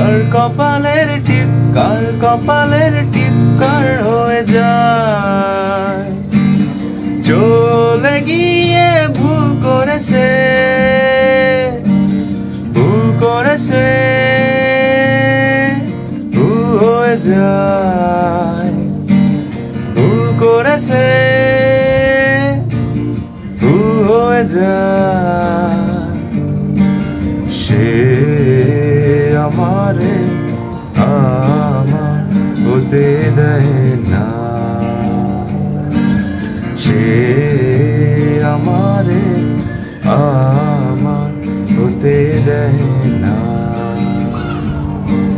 কার কপালের টিপ, কার কপালের টিপ, কার হয়ে যায়। চলে গিয়ে ভুল করেছে ভুল করেছে, ভুল হয়ে যায়। ভুল করেছে, ভুল হয়ে যায়। সে পারে আমার হতে দেয় না। সে আমারে আমার হতে দেয়